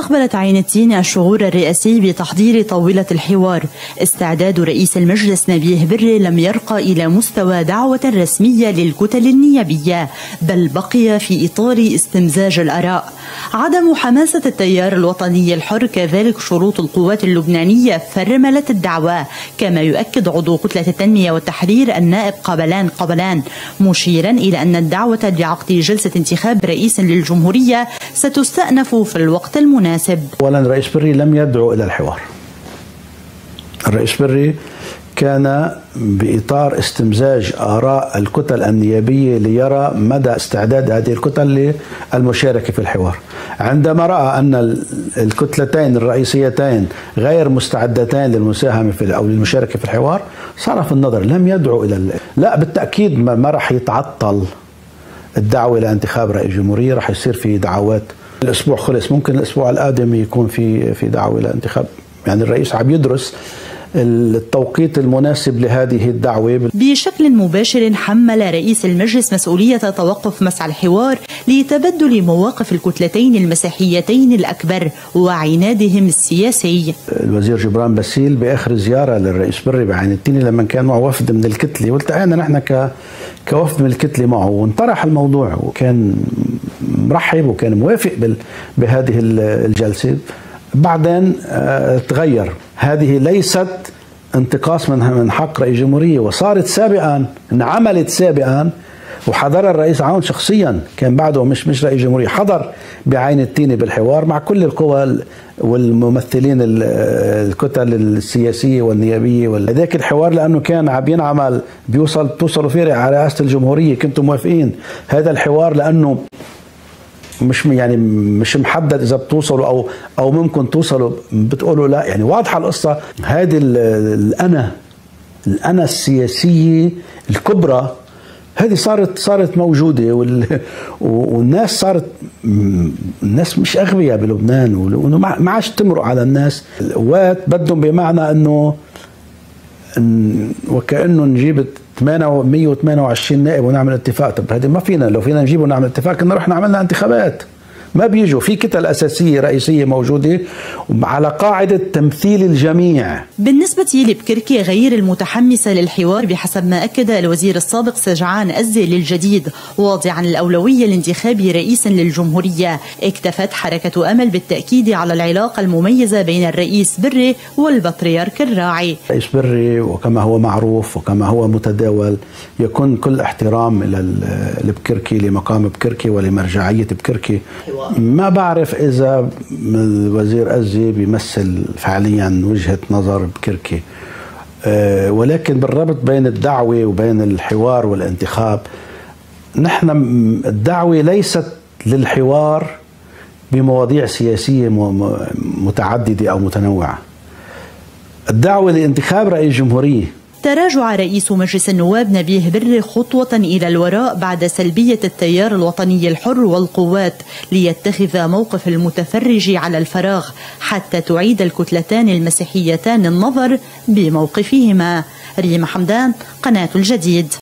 استقبلت عين التين الشعور الرئاسي بتحضير طاولة الحوار. استعداد رئيس المجلس نبيه بري لم يرقى إلى مستوى دعوة رسمية للكتل النيابية بل بقي في إطار استمزاج الآراء. عدم حماسة التيار الوطني الحر كذلك شروط القوات اللبنانية فرملت الدعوة كما يؤكد عضو كتلة التنمية والتحرير النائب قبلان قبلان. مشيرا إلى أن الدعوة لعقد جلسة انتخاب رئيس للجمهورية ستستأنف في الوقت المناسب. أولا الرئيس بري لم يدعو إلى الحوار. الرئيس بري كان بإطار استمزاج آراء الكتل النيابية ليرى مدى استعداد هذه الكتل للمشاركة في الحوار. عندما رأى أن الكتلتين الرئيسيتين غير مستعدتين للمساهمة في أو للمشاركة في الحوار صرف النظر لم يدعو إلى لا بالتأكيد ما راح يتعطل الدعوة إلى انتخاب رئيس جمهورية راح يصير في دعوات الأسبوع خلص. ممكن الأسبوع القادم يكون في في دعوة إلى انتخاب. يعني الرئيس عم يدرس التوقيت المناسب لهذه الدعوة. بشكل مباشر حمل رئيس المجلس مسؤولية توقف مسعى الحوار لتبدل مواقف الكتلتين المسيحيتين الأكبر وعنادهم السياسي. الوزير جبران باسيل بآخر زيارة للرئيس بري بعين التيني لما كان معه وفد من الكتلة والتقينا نحن ك كوفد من الكتلة معه وانطرح الموضوع وكان مرحب وكان موافق بهذه الجلسة. بعدين آه، تغير. هذه ليست انتقاص من من حق رئيس الجمهورية وصارت سابقا انعملت سابقا وحضر الرئيس عون شخصيا. كان بعده مش مش رئيس الجمهورية حضر بعين التيني بالحوار مع كل القوى والممثلين الكتل السياسية والنيابية هذاك الحوار لأنه كان عم ينعمل بيوصل توصلوا فيه على رئاسة الجمهورية كنتم موافقين. هذا الحوار لأنه مش يعني مش محدد إذا بتوصلوا أو أو ممكن توصلوا. بتقولوا لا. يعني واضحة القصة. هذه الانا الانا السياسية الكبرى هذه صارت صارت موجودة. والناس صارت الناس مش أغبياء بلبنان. وما عادش تمرق على الناس. القوات بدهم بمعنى إنه وكانه نجيب 128 نائب ونعمل اتفاق. طب هذه ما فينا لو فينا نجيب ونعمل اتفاق كنا رحنا عملنا انتخابات. ما بيجوا. في كتل أساسية رئيسية موجودة على قاعدة تمثيل الجميع. بالنسبة لبكركي غير المتحمسة للحوار بحسب ما أكد الوزير السابق سجعان أزي للجديد واضعا الأولوية لانتخاب رئيس للجمهورية. اكتفت حركة أمل بالتأكيد على العلاقة المميزة بين الرئيس بري والبطريرك الراعي. رئيس بري وكما هو معروف وكما هو متداول يكون كل احترام لبكركي لمقام بكركي ولمرجعية بكركي. ما بعرف إذا الوزير أزي بيمثل فعليا وجهة نظر بكركي. أه ولكن بالربط بين الدعوة وبين الحوار والانتخاب نحن الدعوة ليست للحوار بمواضيع سياسية متعددة أو متنوعة. الدعوة لانتخاب رئيس جمهورية تراجع رئيس مجلس النواب نبيه بر خطوة إلى الوراء بعد سلبية التيار الوطني الحر والقوات ليتخذ موقف المتفرج على الفراغ حتى تعيد الكتلتان المسيحيتان النظر بموقفهما. ريم حمدان قناة الجديد.